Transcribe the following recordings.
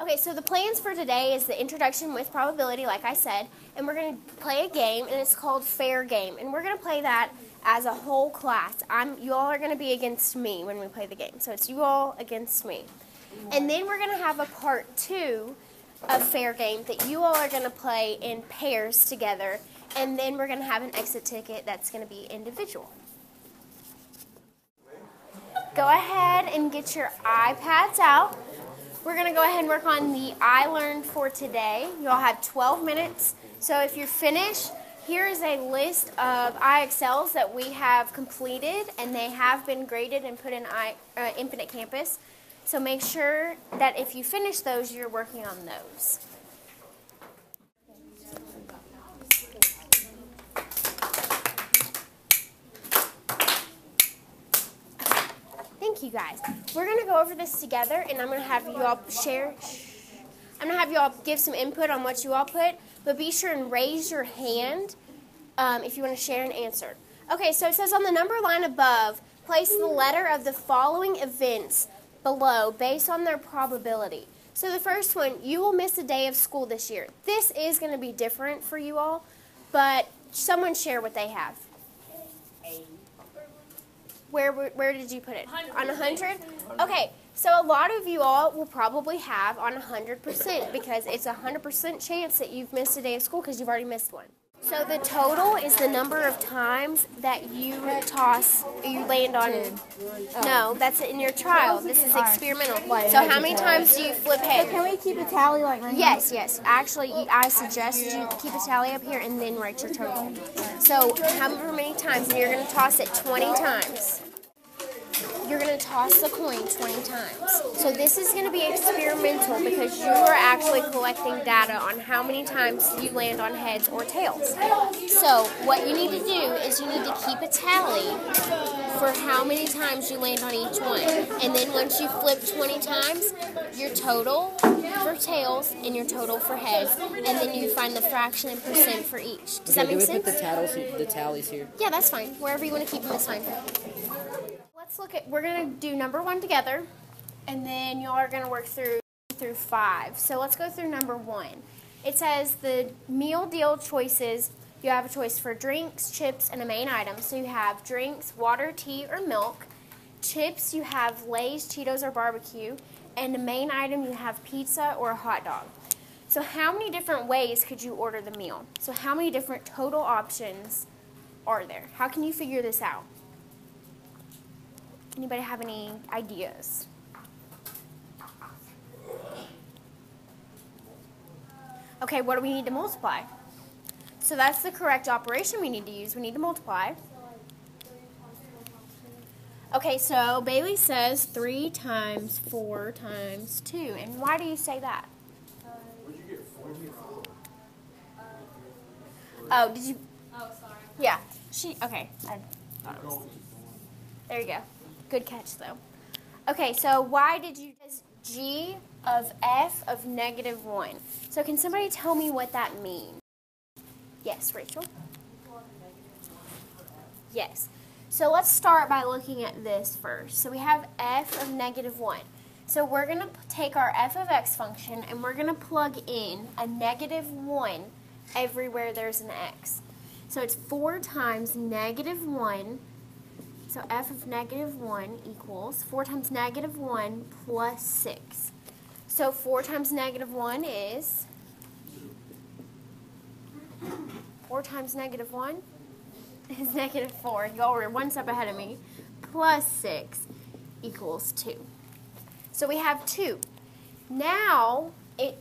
Okay, so the plans for today is the introduction with probability, like I said, and we're going to play a game, and it's called Fair Game, and we're going to play that as a whole class. I'm, you all are going to be against me when we play the game, so it's you all against me. And then we're going to have a part two of Fair Game that you all are going to play in pairs together, and then we're going to have an exit ticket that's going to be individual. Go ahead and get your iPads out. We're going to go ahead and work on the I Learned for today. You all have 12 minutes. So if you're finished, here is a list of IXLs that we have completed, and they have been graded and put in I, uh, Infinite Campus. So make sure that if you finish those, you're working on those. Guys. We're to go over this together, and I'm to have you all share. I'm to have you all give some input on what you all put, but be sure and raise your hand um, if you want to share an answer. Okay, so it says on the number line above, place the letter of the following events below based on their probability. So the first one, you will miss a day of school this year. This is going to be different for you all, but someone share what they have. Where, where did you put it? On 100? Okay, so a lot of you all will probably have on 100% because it's a 100% chance that you've missed a day of school because you've already missed one. So the total is the number of times that you toss, you land on. No, oh. that's in your trial. This is experimental. So how many times do you flip head? Can we keep a tally like right Yes, yes. Actually, I suggest you keep a tally up here and then write your total. So however many times, and you're going to toss it 20 times you're going to toss the coin 20 times. So this is going to be experimental because you are actually collecting data on how many times you land on heads or tails. So what you need to do is you need to keep a tally for how many times you land on each one. And then once you flip 20 times, your total for tails and your total for heads, and then you find the fraction and percent for each. Does okay, that make do we sense? put the, tattles, the tallies here? Yeah, that's fine. Wherever you want to keep them is fine. Let's look at, we're going to do number one together, and then y'all are going to work through through five. So let's go through number one. It says the meal deal choices, you have a choice for drinks, chips, and a main item. So you have drinks, water, tea, or milk. Chips, you have Lay's, Cheetos, or barbecue. And the main item, you have pizza or a hot dog. So how many different ways could you order the meal? So how many different total options are there? How can you figure this out? Anybody have any ideas? Okay, what do we need to multiply? So that's the correct operation we need to use. We need to multiply. Okay, so Bailey says 3 times 4 times 2. And why do you say that? Oh, did you? Oh, sorry. Yeah. She, okay. I thought it was. There you go. Good catch, though. Okay, so why did you just g of f of negative 1? So can somebody tell me what that means? Yes, Rachel? Yes. So let's start by looking at this first. So we have f of negative 1. So we're going to take our f of x function and we're going to plug in a negative 1 everywhere there's an x. So it's 4 times negative 1 so f of negative 1 equals 4 times negative 1 plus 6. So 4 times negative 1 is 4 times negative 1 is negative 4. Y'all were one step ahead of me. Plus 6 equals 2. So we have 2. Now, it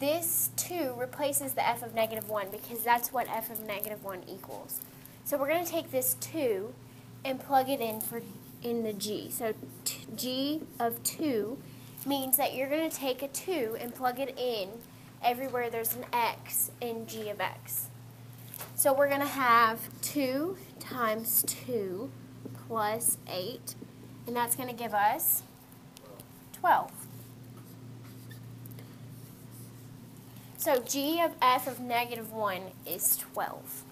this 2 replaces the f of negative 1 because that's what f of negative 1 equals. So we're going to take this 2 and plug it in for in the g. So g of 2 means that you're going to take a 2 and plug it in everywhere there's an x in g of x. So we're going to have 2 times 2 plus 8, and that's going to give us 12. So g of f of negative 1 is 12.